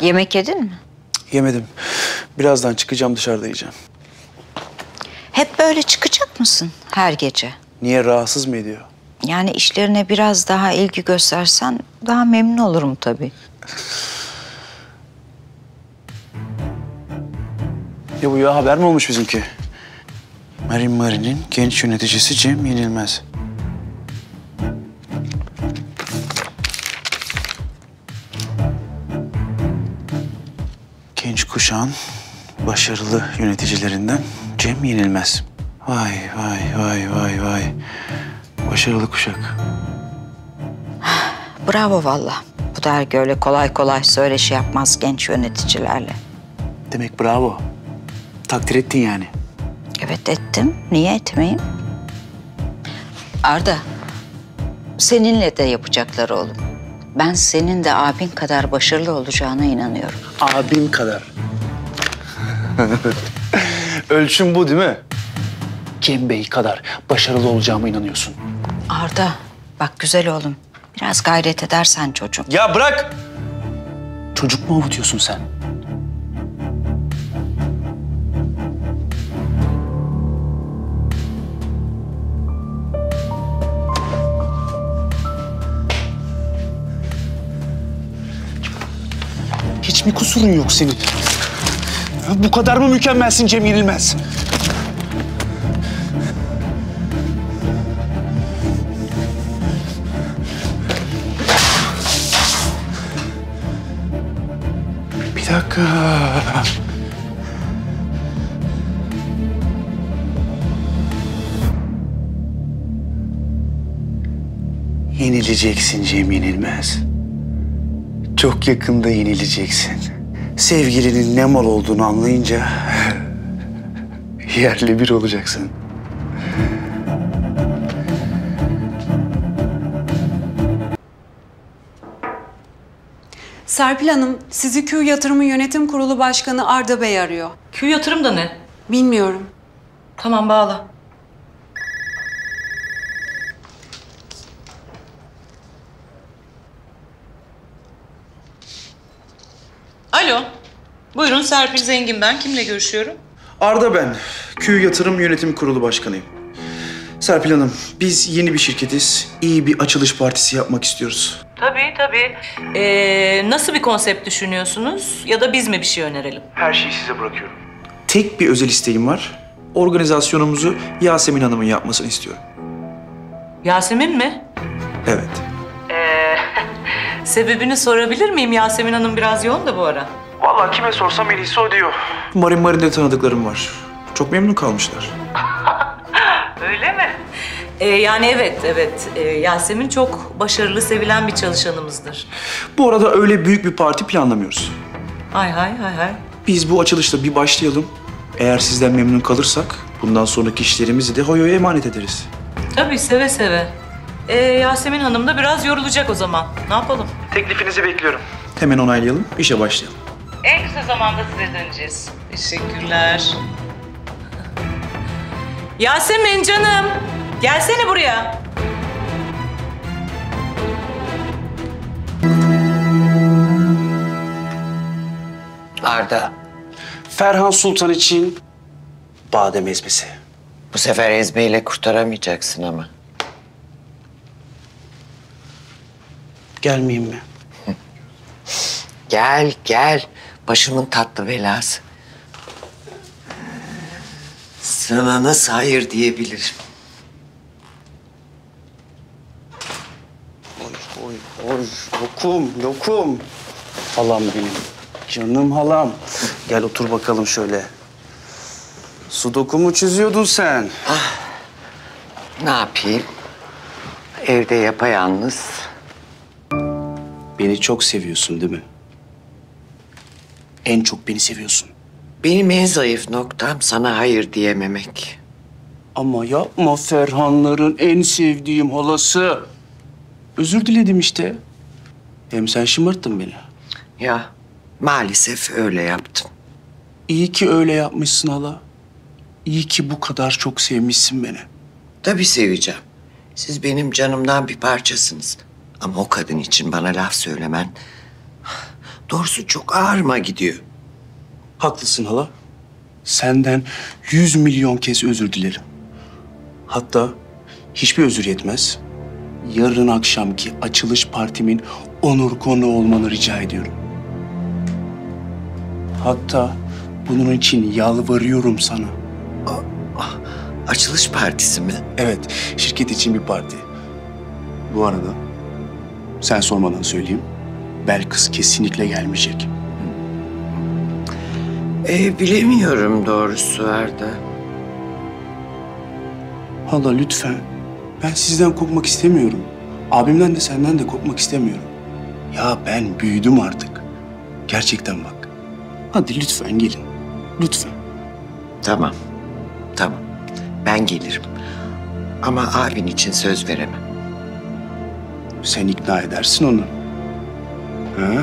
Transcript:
Yemek yedin mi? Yemedim. Birazdan çıkacağım dışarıda yiyeceğim. Hep böyle çıkacak mısın her gece? Niye rahatsız mı ediyor? Yani işlerine biraz daha ilgi göstersen daha memnun olurum tabii. Ya bu ya haber mi olmuş bizimki? Marin Marin'in genç yöneticisi Cem Yenilmez. Kuşağın başarılı yöneticilerinden Cem Yenilmez. Vay vay vay vay vay. Başarılı kuşak. Bravo valla. Bu dergi öyle kolay kolay söyleşi yapmaz genç yöneticilerle. Demek bravo. Takdir ettin yani. Evet ettim. Niye etmeyeyim? Arda, seninle de yapacaklar oğlum. Ben senin de abin kadar başarılı olacağına inanıyorum. Abim kadar. Ölçüm bu değil mi? Cem Bey kadar başarılı olacağıma inanıyorsun. Arda, bak güzel oğlum. Biraz gayret edersen çocuğum. Ya bırak! Çocuk mu avutuyorsun sen? Hiç mi kusurun yok senin? Bu kadar mı mükemmelsin Cem Yenilmez? Bir dakika. Yenileceksin Cem Yenilmez. Çok yakında yenileceksin. Sevgilinin ne mal olduğunu anlayınca yerle bir olacaksın. Serpil Hanım, sizi Q Yatırımı Yönetim Kurulu Başkanı Arda Bey arıyor. Q yatırım da ne? Bilmiyorum. Tamam bağla. Alo. Buyurun Serpil Zengin ben. Kimle görüşüyorum? Arda ben. Q Yatırım Yönetim Kurulu Başkanıyım. Serpil Hanım, biz yeni bir şirketiz. İyi bir açılış partisi yapmak istiyoruz. Tabii tabii. Ee, nasıl bir konsept düşünüyorsunuz? Ya da biz mi bir şey önerelim? Her şeyi size bırakıyorum. Tek bir özel isteğim var. Organizasyonumuzu Yasemin Hanım'ın yapmasını istiyorum. Yasemin mi? Evet. Sebebini sorabilir miyim? Yasemin Hanım biraz yoğun da bu ara. Vallahi kime sorsam en iyisi o diyor. Marin Marin'de tanıdıklarım var. Çok memnun kalmışlar. Öyle mi? Ee, yani evet, evet. Ee, Yasemin çok başarılı, sevilen bir çalışanımızdır. Bu arada öyle büyük bir parti planlamıyoruz. Hay hay hay hay. Biz bu açılışta bir başlayalım. Eğer sizden memnun kalırsak bundan sonraki işlerimizi de Hoyo'ya emanet ederiz. Tabii seve seve. Ee, Yasemin Hanım da biraz yorulacak o zaman. Ne yapalım? Teklifinizi bekliyorum. Hemen onaylayalım, işe başlayalım. En kısa zamanda size döneceğiz. Teşekkürler. Yasemin canım. Gelsene buraya. Arda, Ferhan Sultan için badem ezmesi. bu sefer ezmeyle kurtaramayacaksın ama. Gelmeyeyim mi? Gel, gel. Başımın tatlı belası. Sana nasıl hayır diyebilirim? Oy, oy, oy. Lokum, lokum. Halam benim. Canım halam. Gel otur bakalım şöyle. Sudoku mu çiziyordun sen? Ne yapayım? Evde yapayalnız. Beni çok seviyorsun değil mi? En çok beni seviyorsun. Benim en zayıf noktam sana hayır diyememek. Ama yapma Ferhanların en sevdiğim halası. Özür diledim işte. Hem sen şımarttın beni. Ya maalesef öyle yaptım. İyi ki öyle yapmışsın hala. İyi ki bu kadar çok sevmişsin beni. Tabii seveceğim. Siz benim canımdan bir parçasınız. Ama o kadın için bana laf söylemen Doğrusu çok ağırıma gidiyor. Haklısın hala. Senden yüz milyon kez özür dilerim. Hatta hiçbir özür yetmez. Yarın akşamki açılış partimin onur konuğu olmanı rica ediyorum. Hatta bunun için yalvarıyorum sana. Açılış partisi mi? Evet, şirket için bir parti. Bu arada sen sormadan söyleyeyim. Belkıs kesinlikle gelmeyecek. Ee, bilemiyorum doğrusu Arda. Hala lütfen. Ben sizden kopmak istemiyorum. Abimden de senden de kopmak istemiyorum. Ya ben büyüdüm artık. Gerçekten bak. Hadi lütfen gelin. Lütfen. Tamam, tamam. Ben gelirim. Ama abin için söz veremem. Sen ikna edersin onu. Ha?